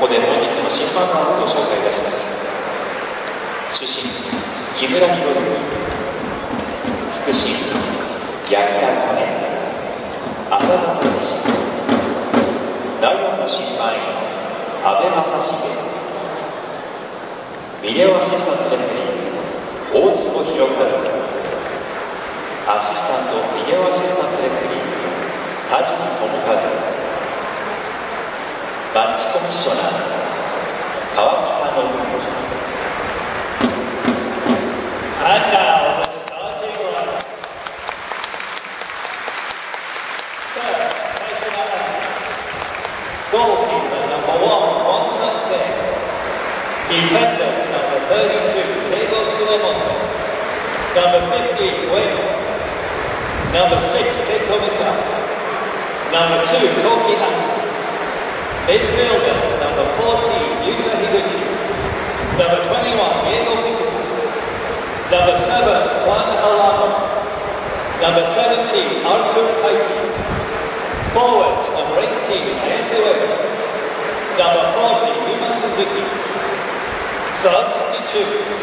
ここで本日の審判団をご紹介いたします。主審木村博之副審八木田茜浅田武史第4の審判員阿部正重ビデオアシスタントレフェリー大坪博和アシスタントビデオアシスタントレフェリー田島智和。マッチコミッショナー川北信弘アンダー goalkeeper number one, Kwoun Sung-tae. Defenders number 32, Keigo Tsunemoto. Number fifty, Wayne. Number 6, Kento Misao. Number 2, Koki Anzai. Midfielders number 14, Yuta Higuchi. Number 21, Diego Kikuchi. Number 7, Juan Alano. Number 17, Arthur Caike. Forwards, number 18, Ayase. Number 40, Yuma Suzuki. Substitutes.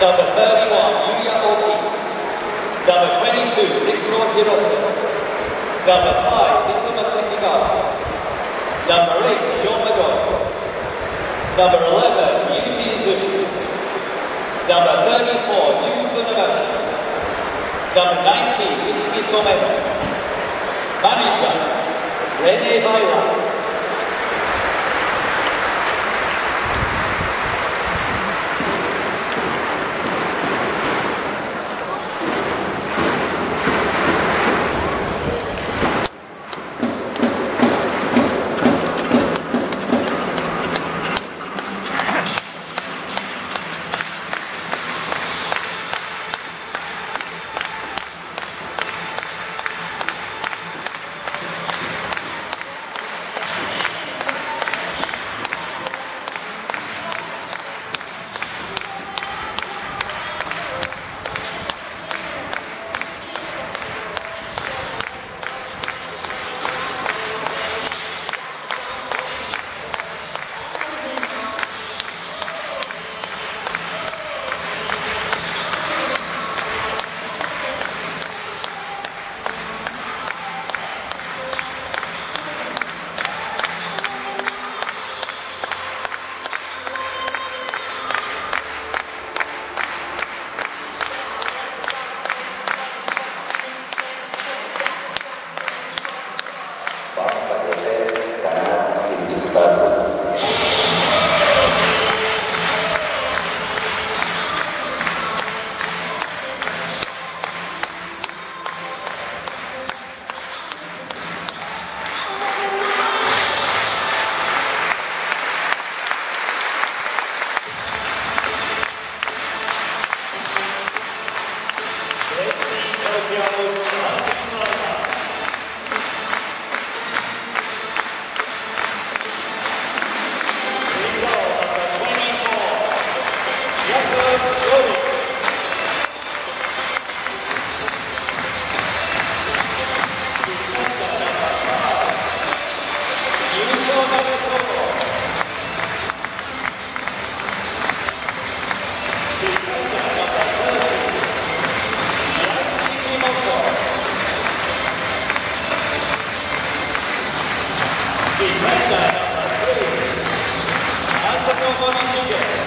Number 31, Yuya Oki. Number 22, Victor Hirose. Number 5, Ikuma Sekigawa. Number 8, Shoma Doi. Number 11, Ryuji Izumi. Number 34, Yu Funabashi. Number 19, Itsuki Someda. Manager, René Weiler. 安全の公認中継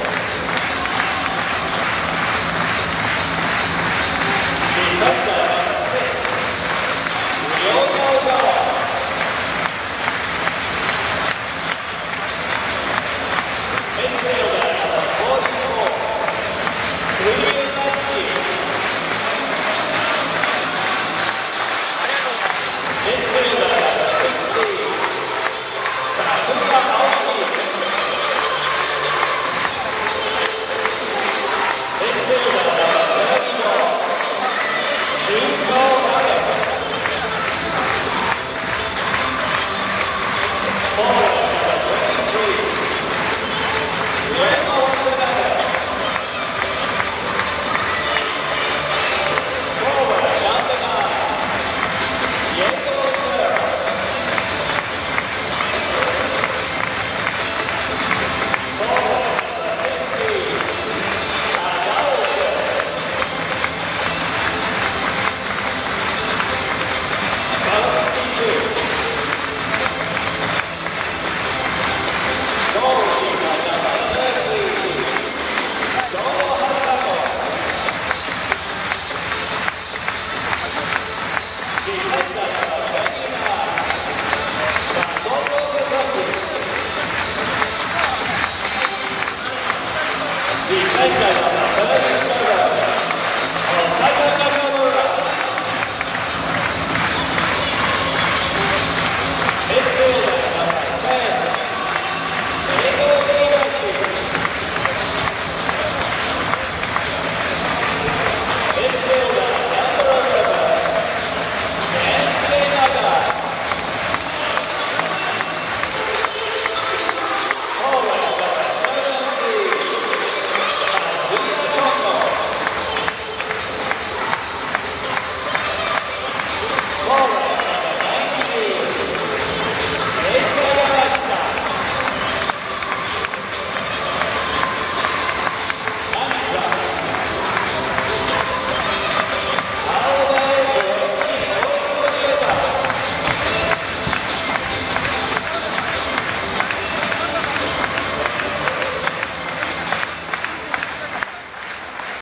Number 37.